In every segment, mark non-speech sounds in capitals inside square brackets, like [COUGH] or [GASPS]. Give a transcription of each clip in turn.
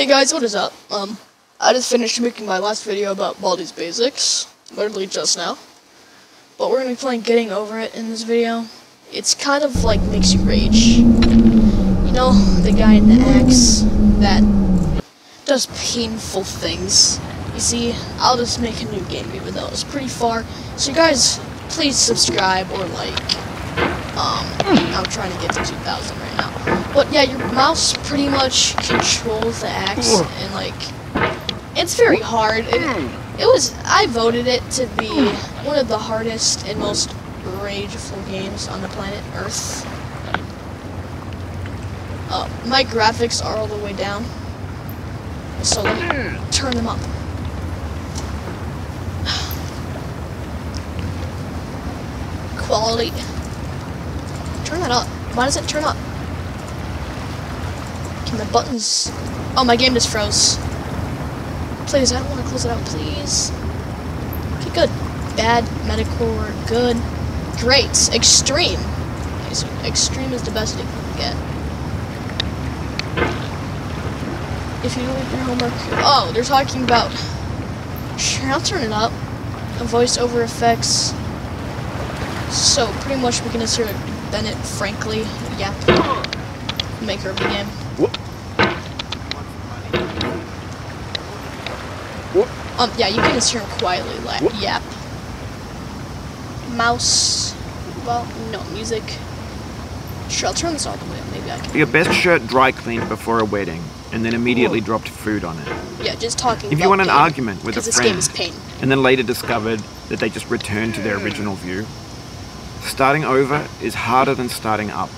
Hey guys, what is up? Um, I just finished making my last video about Baldi's Basics, literally just now. But we're gonna be playing Getting Over It in this video. It's kind of like makes you rage. You know, the guy in the axe that does painful things. You see, I'll just make a new game even though it's pretty far. So guys, please subscribe or like. Um, I'm trying to get to 2,000 right now. But yeah, your mouse pretty much controls the axe, and like, it's very hard. It, it was, I voted it to be one of the hardest and most rageful games on the planet Earth. Uh, my graphics are all the way down, so let me turn them up. [SIGHS] Quality. Turn that up. Why does it turn up? Can the buttons... Oh, my game just froze. Please, I don't want to close it out, please. Okay, good. Bad, medical, good. Great. Extreme. Okay, so extreme is the best you can get. If you do your homework... Oh, they're talking about... Sure, I'll turn it up. Voice-over effects. So, pretty much we can just hear Bennett, frankly, yep. Maker of the game. Whoop. Um, yeah, you can just hear him quietly like, Whoop. yap. Mouse, well, no, music. Sure, I'll turn this all the way up, maybe I can. Your best shirt dry cleaned before a wedding, and then immediately dropped food on it. Yeah, just talking If you want an game, argument with a Because this game is pain. and then later discovered that they just returned to their original view, starting over is harder than starting up.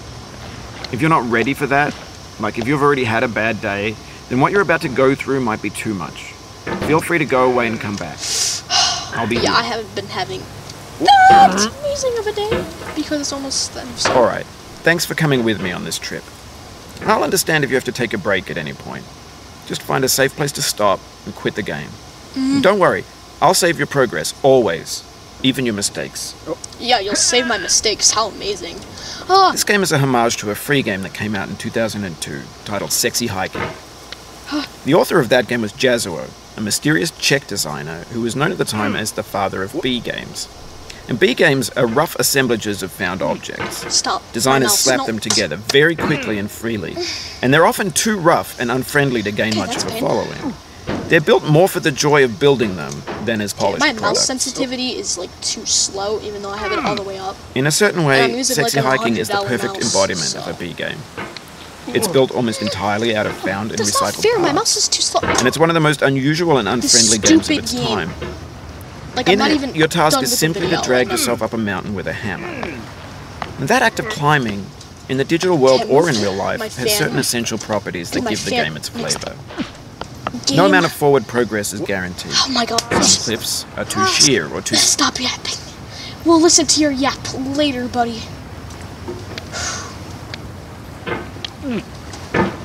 If you're not ready for that, like if you've already had a bad day, then what you're about to go through might be too much. Feel free to go away and come back. [SIGHS] I'll be Yeah, here. I haven't been having that amazing of a day because it's almost. So Alright, thanks for coming with me on this trip. I'll understand if you have to take a break at any point. Just find a safe place to stop and quit the game. And Don't worry, I'll save your progress, always. Even your mistakes. yeah, you'll save my mistakes. How amazing. Ah, This game is a homage to a free game that came out in 2002 titled Sexy Hiking. The author of that game was Jazzuo, a mysterious Czech designer who was known at the time as the father of B games. And B games are rough assemblages of found objects. stop. Designers No, slap no. them together very quickly and freely, [SIGHS] and they're often too rough and unfriendly to gain Okay, much of a following. They're built more for the joy of building them than as polished My mouse products. sensitivity is like too slow, even though I have it all the way up. In a certain way, Sexy like, Hiking is the perfect mouse, embodiment of a B game. It's built almost entirely out of found and That's not recycled fair. My mouse is too slow. and it's one of the most unusual and unfriendly games of its game. time. like In not it, even. your task is simply to drag yourself hmm. up a mountain with a hammer. And that act of climbing, in the digital world or in real life, has certain essential properties that give the game its flavor. Game- No amount of forward progress is guaranteed. Oh my god. Some cliffs are too sheer or too Stop yapping. We'll listen to your yap later, buddy.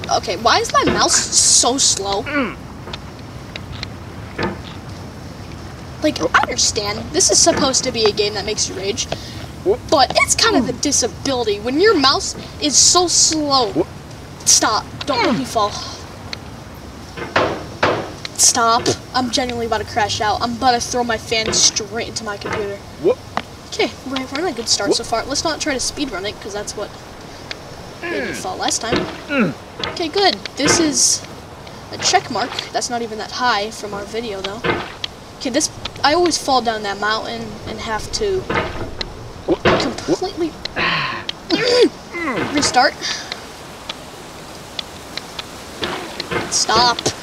Okay, why is my mouse so slow? Like, I understand this is supposed to be a game that makes you rage, but it's kind of a disability when your mouse is so slow. Stop! Don't let me fall. Stop! I'm genuinely about to crash out. I'm about to throw my fan straight into my computer. Whoop. Okay, we're, on a good start so far. Let's not try to speedrun it, because that's what made me fall last time. Okay, good. This is a check mark. That's not even that high from our video, though. Okay, this... I always fall down that mountain and have to completely [CLEARS THROAT] restart. Stop.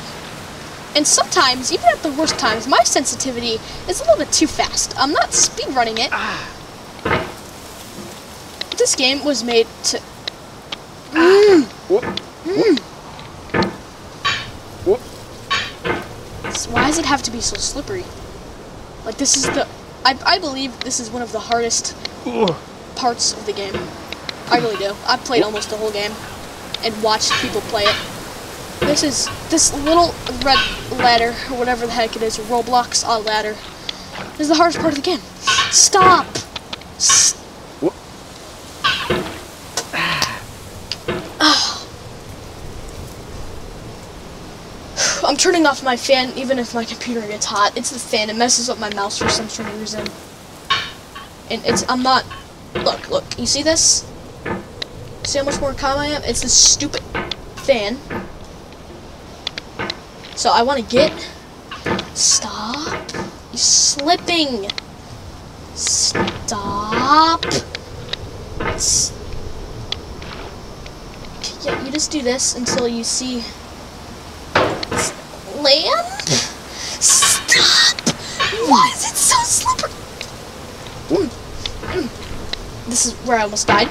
And sometimes, even at the worst times, my sensitivity is a little bit too fast. I'm not speedrunning it. This game was made to. Whoop. Whoop. So Why does it have to be so slippery? Like, this is the. I, I believe this is one of the hardest parts of the game. I really do. I've played almost the whole game and watched people play it. This is this little red ladder, or whatever the heck it is, Roblox uh, ladder, This is the hardest part of the game. Stop! Whoop. [SIGHS] [SIGHS] I'm turning off my fan even if my computer gets hot. It's the fan. It messes up my mouse for some strange reason. And it's, I'm not, look, look, you see this? See how much more calm I am? It's this stupid fan. So I want to get, stop, you're slipping. Stop. Yeah, you just do this until you see land. Stop! Why is it so slippery? This is where I almost died.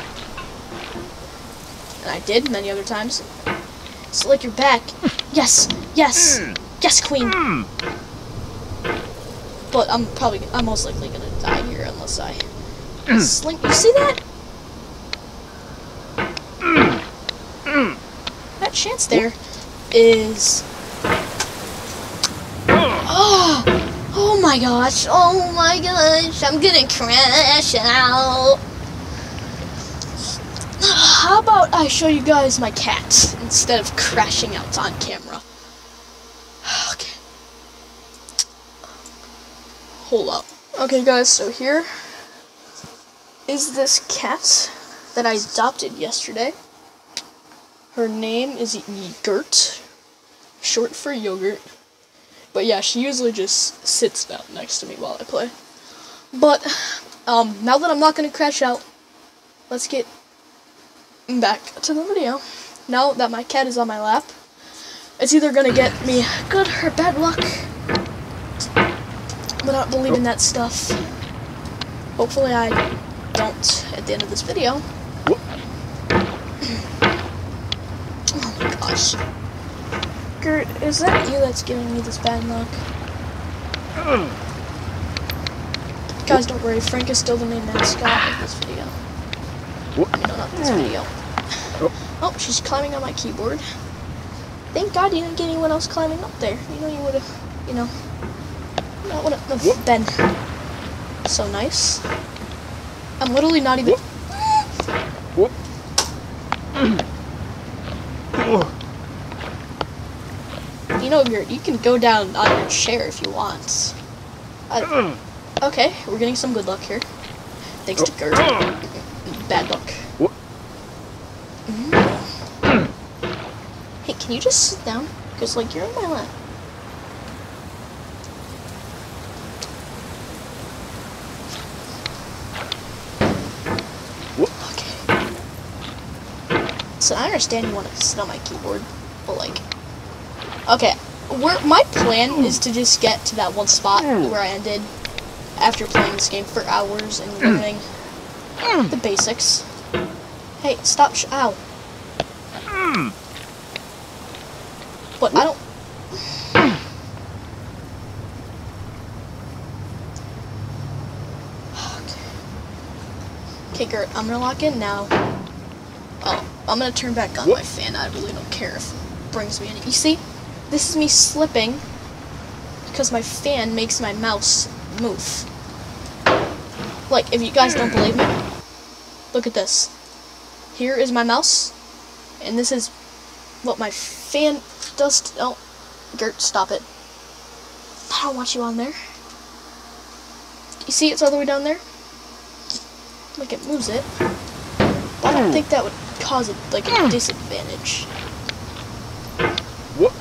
And I did many other times. So like your back. Yes, yes, hmm. yes, queen. Hmm. But I'm probably, I'm most likely gonna die here unless I hmm. slink. You see that? That chance there is. Oh, [GASPS] oh my gosh! Oh my gosh! I'm gonna crash out. [SIGHS] How about I show you guys my cat instead of crashing out on camera? Okay. Up. Okay, guys, so here is this cat that I adopted yesterday. Her name is Yogurt, short for yogurt. But yeah, she usually just sits down next to me while I play. But um, now that I'm not gonna crash out, let's get back to the video. Now that my cat is on my lap, it's either gonna get me good or bad luck. But I don't believe in that stuff. Hopefully I don't at the end of this video. [CLEARS THROAT] Oh my gosh. Gert, is that you that's giving me this bad luck? [CLEARS THROAT] Guys, don't worry. Frank is still the main mascot of this video. I mean, no, not this hmm. video. Oh. oh, she's climbing on my keyboard. Thank God you didn't get anyone else climbing up there. You know, you would have, you know, that would have been so nice. I'm literally not even. You know, Gert, you can go down on your chair if you want. I- okay, we're getting some good luck here. Thanks to Gert. Bad luck. Mm. Hey, can you just sit down? Because, like, you're in my lap. So I understand you want to sit on my keyboard, but like, okay, my plan is to just get to that one spot where I ended after playing this game for hours and learning the basics. Hey, stop! Sh- ow. But I don't. [SIGHS] Okay, Gert, I'm gonna lock in now. I'm gonna turn back on my fan. I really don't care if it brings me any. You see, this is me slipping because my fan makes my mouse move. Like, if you guys don't believe me, look at this. Here is my mouse, and this is what my fan does. To, oh, Gert, stop it. I don't want you on there. You see it's all the way down there? Like it moves it. I don't think that would cause it like a hmm. disadvantage. What?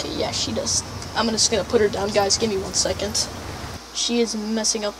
Okay, yeah, she does. I'm just gonna put her down, guys. Give me one second. She is messing up